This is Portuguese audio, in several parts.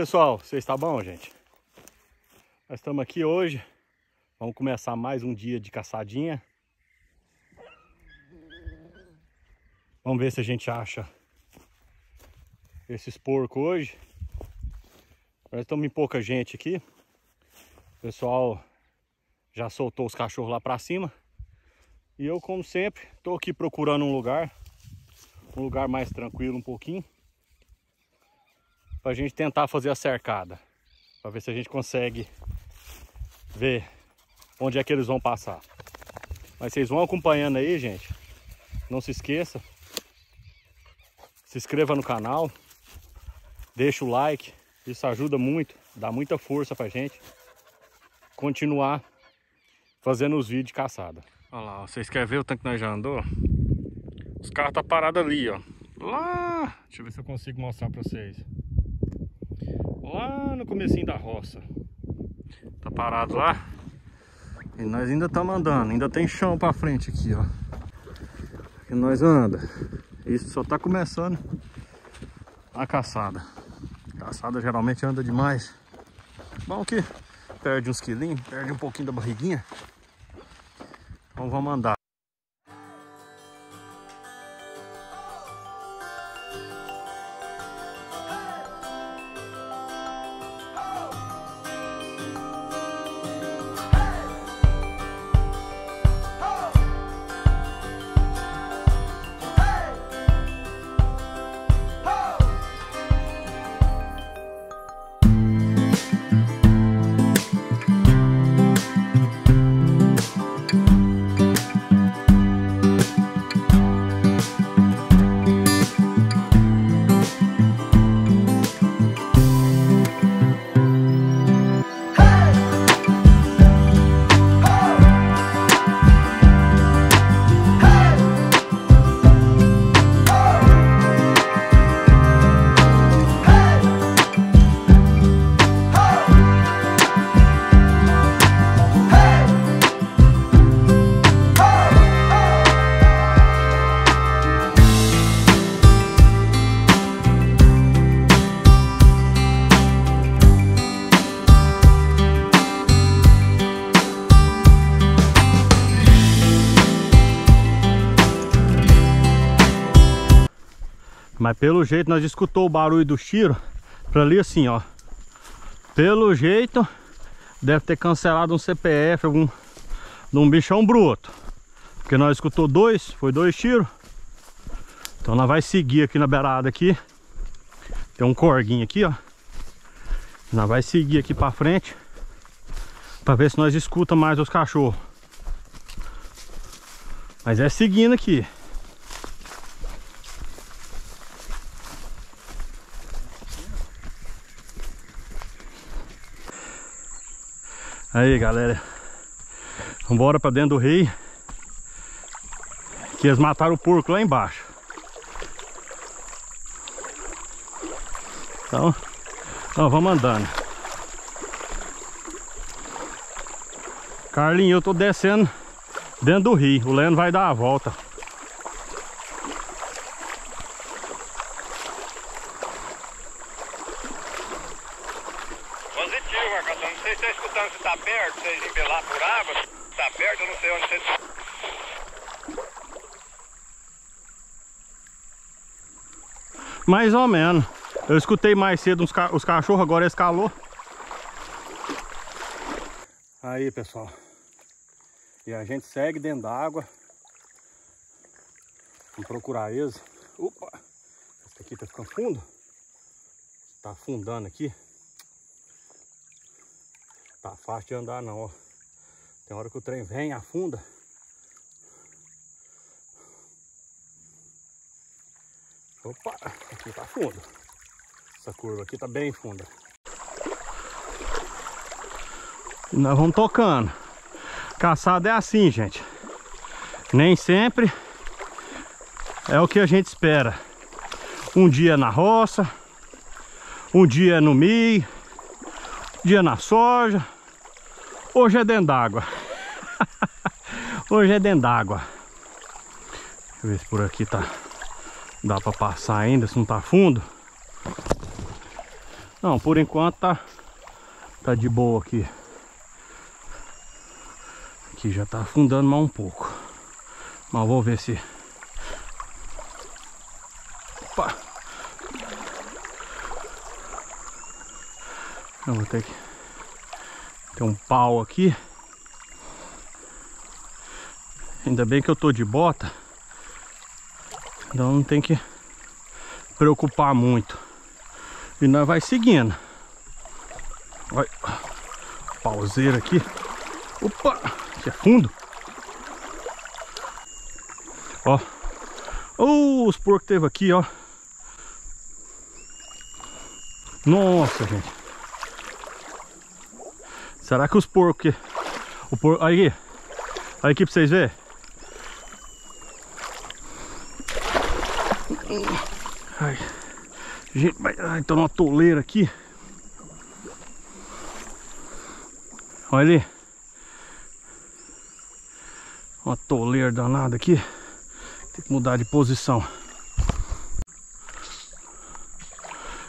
pessoal, vocês está bom, gente? Nós estamos aqui hoje, vamos começar mais um dia de caçadinha. Vamos ver se a gente acha esses porcos hoje. Nós estamos em pouca gente aqui. O pessoal já soltou os cachorros lá para cima. E eu, como sempre, estou aqui procurando um lugar, um lugar mais tranquilo um pouquinho para a gente tentar fazer a cercada. Para ver se a gente consegue ver onde é que eles vão passar. Mas vocês vão acompanhando aí, gente. Não se esqueça. Se inscreva no canal. Deixa o like. Isso ajuda muito. Dá muita força pra gente. Continuar fazendo os vídeos de caçada. Olha lá, vocês querem ver o tanque que nós já andou? Os carros tá parados ali, ó. Lá! Deixa eu ver se eu consigo mostrar pra vocês lá no comecinho da roça. Tá parado lá. E nós ainda estamos andando, ainda tem chão para frente aqui, ó. E nós anda. Isso só tá começando a caçada. A caçada geralmente anda demais. Bom que perde uns quilinhos, perde um pouquinho da barriguinha. Então vamos andar. Mas pelo jeito nós escutou o barulho do tiro para ali assim, ó. Pelo jeito deve ter cancelado um CPF, algum de um bichão bruto. Porque nós escutou dois, foi dois tiros. Então nós vai seguir aqui na beirada aqui. Tem um corguinho aqui, ó. Nós vai seguir aqui para frente para ver se nós escuta mais os cachorros. Mas é seguindo aqui. Aí galera. Vambora pra dentro do rio Que eles mataram o porco lá embaixo. Então ó, Vamos andando. Carlinho, eu tô descendo Dentro do rio. O Leno vai dar a volta Mais ou menos. Eu escutei mais cedo os, ca os cachorros, agora escalou. Aí, pessoal. E a gente segue dentro d'água. Vamos procurar eles. Opa! Esse aqui tá ficando fundo. Tá afundando aqui. Tá fácil de andar não, ó. Tem hora que o trem vem, afunda. Opa, aqui tá fundo. Essa curva aqui tá bem funda. E nós vamos tocando. Caçada é assim, gente. Nem sempre é o que a gente espera. Um dia na roça, um dia no milho, um dia na soja. Hoje é dentro d'água. Hoje é dentro d'água. Deixa eu ver se por aqui tá Dá pra passar ainda, se não tá fundo. Não, por enquanto tá, tá de boa aqui. Aqui já tá afundando mais um pouco. Mas vou ver se... Opa! Eu vou ter que... Tem um pau aqui. Ainda bem que eu tô de bota. Então não tem que preocupar muito. E nós vai seguindo. Olha, pauseira aqui. Opa, que é fundo. Ó. Oh, os porcos teve aqui, ó. Nossa, gente. Será que os porcos... O por... Aí, aí aqui pra vocês verem. Ai. Gente, ai, tô numa toleira aqui. Olha ali. Uma toleira danada aqui. Tem que mudar de posição.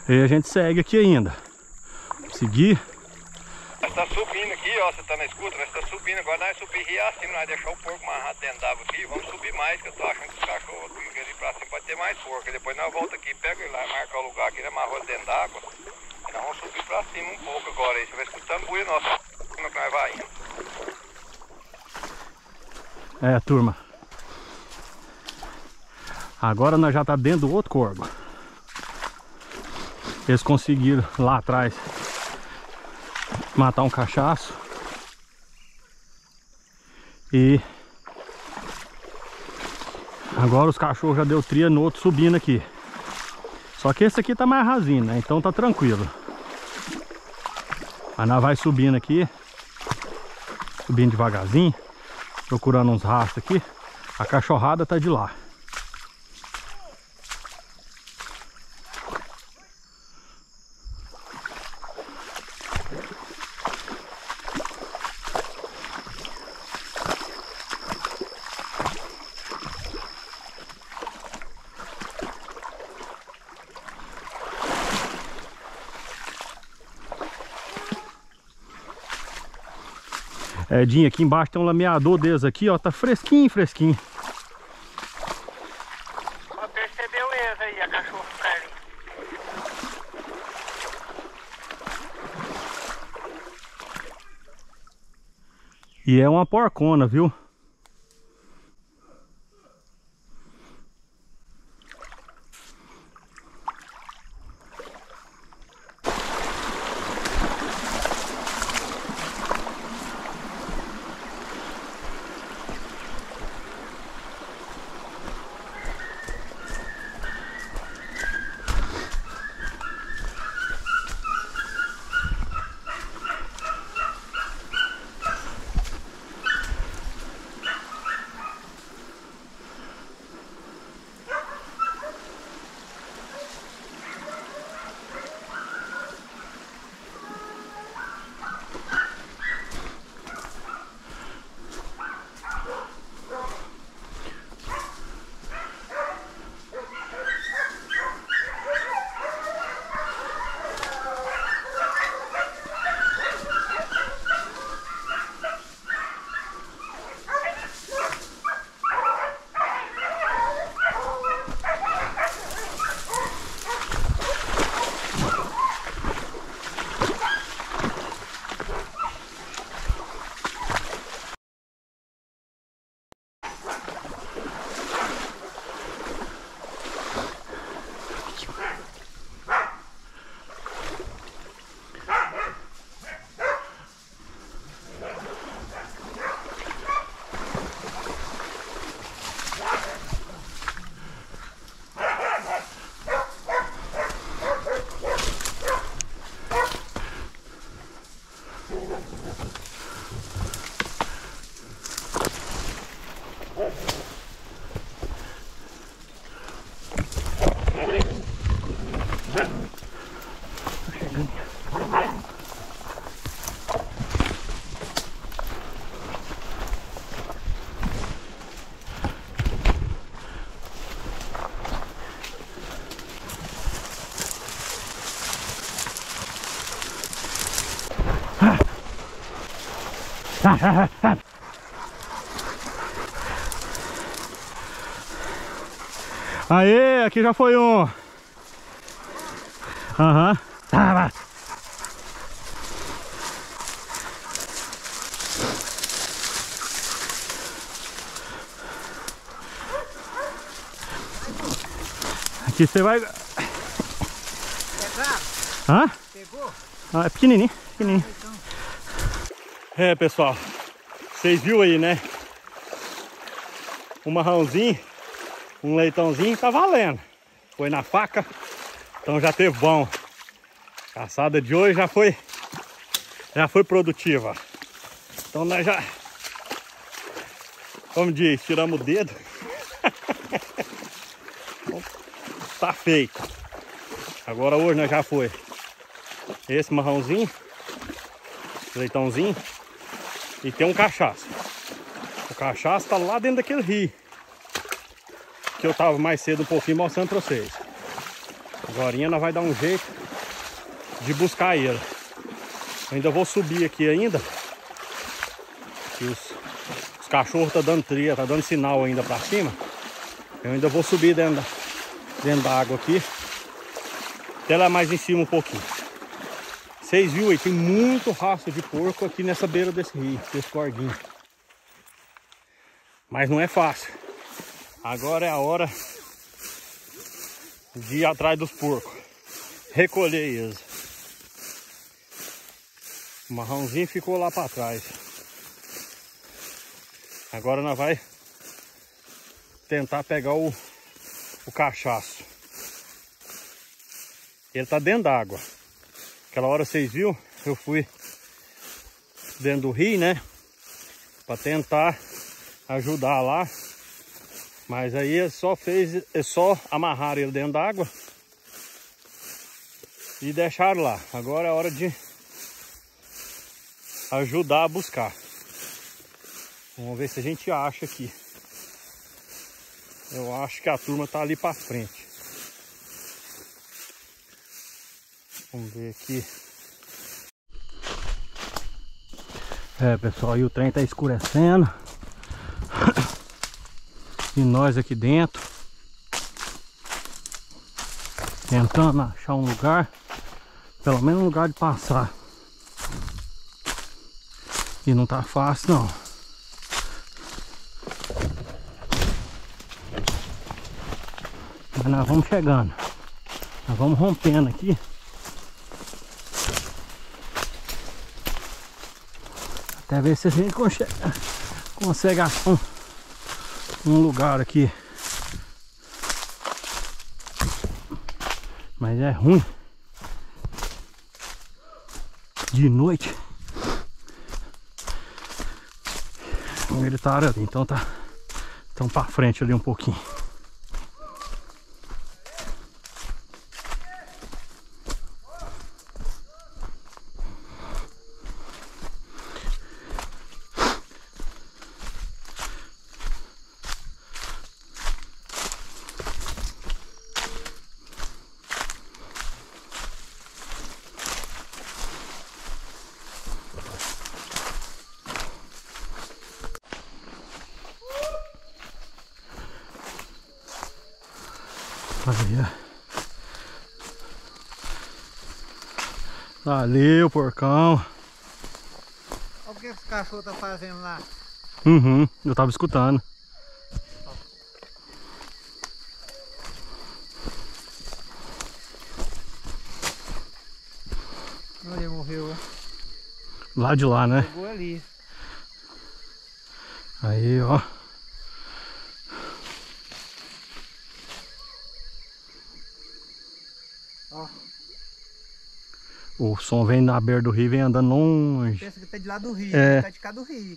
E a gente segue aqui ainda. Seguir. Nós tá subindo aqui, ó. Você tá na escuta, nós tá subindo. Agora nós subir rir assim, nós deixar o porco mais dentro d'água aqui. Vamos subir mais, que eu tô achando que os cachorros aqui ali pra cima pode ter mais porco. Depois nós voltamos aqui, pega ele lá, marca o lugar aqui, né? Amarrou dentro d'água. E nós vamos subir pra cima um pouco agora aí. Você vai escutando buia nossa. Como é que nós vai indo? É, turma. Agora nós já tá dentro do outro corvo. Eles conseguiram lá atrás matar um cachaço. E agora os cachorros já deu tria no outro subindo aqui. Só que esse aqui tá mais rasinho, né? Então tá tranquilo. Mas nós vai subindo aqui. Subindo devagarzinho. Procurando uns rastros aqui. A cachorrada tá de lá. Edinho, aqui embaixo tem um lameador deles aqui, ó. Tá fresquinho, fresquinho. Ó, percebeu eles aí, a cachorro. E é uma porcona, viu? Aê, aqui já foi um. Aham. Vai. Aqui você vai. Pegaram? Hã? Pegou? Ah, é pequenininho, pequenininho. É, pessoal. Vocês viram aí, né? Um marrãozinho, um leitãozinho, tá valendo. Foi na faca, então já teve bom. Caçada de hoje já foi, já foi produtiva. Então nós já, como diz, tiramos o dedo. tá feito. Agora hoje nós já foi esse marrãozinho, leitãozinho e tem um cachaço. O cachaço tá lá dentro daquele rio que eu tava mais cedo um pouquinho mostrando pra vocês. Agora nós vai dar um jeito de buscar ele. Eu ainda vou subir aqui ainda. Que os, os cachorros tá dando tria, tá dando sinal ainda pra cima. Eu ainda vou subir dentro da, dentro da água aqui. Até lá mais em cima um pouquinho. Vocês viram aí, tem muito rastro de porco aqui nessa beira desse rio, desse cordinho. Mas não é fácil. Agora é a hora de ir atrás dos porcos. Recolher eles. O marrãozinho ficou lá para trás. Agora nós vai tentar pegar o, o cachaço. Ele tá dentro d'água. Aquela hora vocês viram, eu fui dentro do rio, né? Para tentar ajudar lá. Mas aí é só fez, é só amarrar ele dentro d'água e deixar lá. Agora é hora de ajudar a buscar. Vamos ver se a gente acha aqui. Eu acho que a turma tá ali para frente. Vamos ver aqui. É, pessoal, aí o trem tá escurecendo. E nós aqui dentro. Tentando achar um lugar. Pelo menos um lugar de passar. E não tá fácil não. Mas nós vamos chegando. Nós vamos rompendo aqui. Até ver se a gente consegue, consegue achar um, um lugar aqui. Mas é ruim. De noite. Ele tá então tá. Então pra frente ali um pouquinho. Ó. Valeu, porcão. Olha o que esse cachorro tá fazendo lá. Uhum, eu tava escutando. Olha, morreu. Lá de lá, né? Pegou ali. Aí. Ó. O som vem na beira do rio, vem andando longe. Pensa que tá de lá do rio. É. Tá de cá do rio.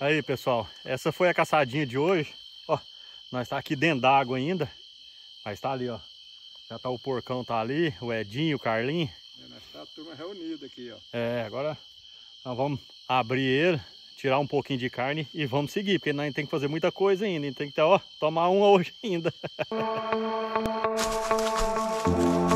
Aí, pessoal, essa foi a caçadinha de hoje. Ó, nós tá aqui dentro d'água ainda. Mas tá ali, ó. Já tá o porcão tá ali, o Edinho, o Carlinho. Nós tá a turma reunida aqui, ó. É, agora nós vamos abrir ele, tirar um pouquinho de carne e vamos seguir, porque nós tem que fazer muita coisa ainda. Tem que, ó, tomar uma hoje ainda.